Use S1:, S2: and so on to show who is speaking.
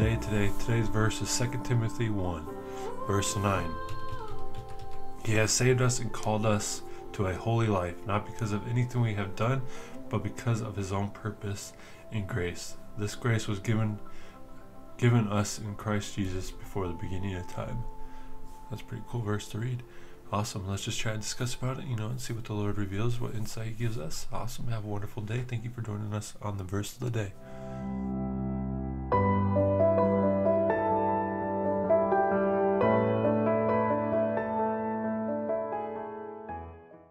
S1: Today, today, today's verse is 2 Timothy 1, verse 9. He has saved us and called us to a holy life, not because of anything we have done, but because of his own purpose and grace. This grace was given given us in Christ Jesus before the beginning of time. That's pretty cool verse to read. Awesome. Let's just try and discuss about it, you know, and see what the Lord reveals, what insight he gives us. Awesome. Have a wonderful day. Thank you for joining us on the verse of the day.